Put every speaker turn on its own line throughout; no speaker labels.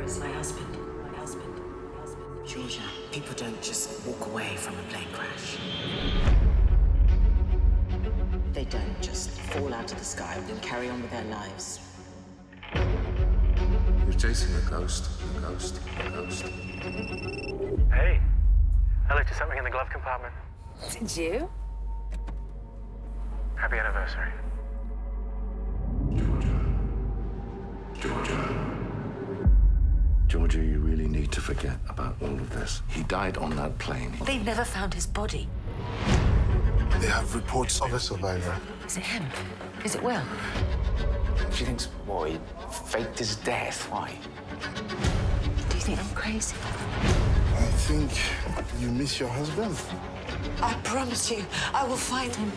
husband. My husband. My husband.
Georgia, people don't just walk away from a plane crash. They don't just fall out of the sky and carry on with their lives.
You're chasing a ghost, a ghost, a ghost.
Hey, I left you something in the glove compartment.
Did you?
Happy anniversary.
Georgia. Georgia, you really need to forget about all of this. He died on that plane.
They've never found his body.
They have reports of a survivor.
Is it him? Is it Will?
She thinks, well, he faked his death. Why?
Do you think I'm crazy?
I think you miss your husband.
I promise you, I will find him.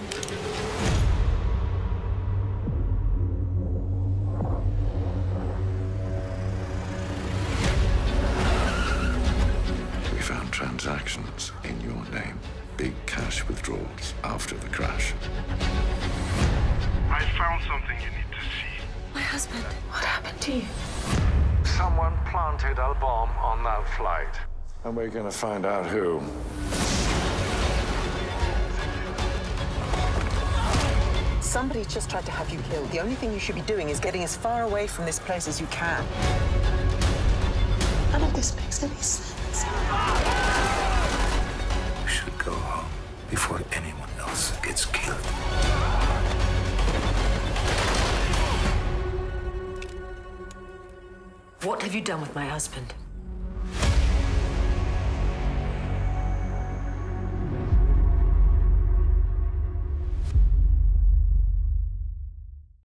Transactions in your name. Big cash withdrawals after the crash.
I found something you need to see.
My husband. What happened to you?
Someone planted a bomb on that flight. And we're gonna find out who.
Somebody just tried to have you killed. The only thing you should be doing is getting as far away from this place as you can. None of this makes any sense.
Before anyone else gets killed.
What have you done with my husband?